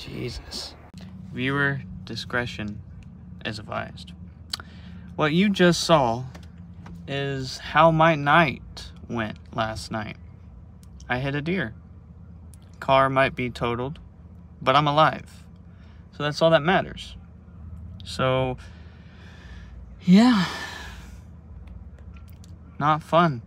Jesus. Viewer discretion is advised. What you just saw is how my night went last night. I hit a deer. Car might be totaled, but I'm alive. So that's all that matters. So, yeah. Not fun.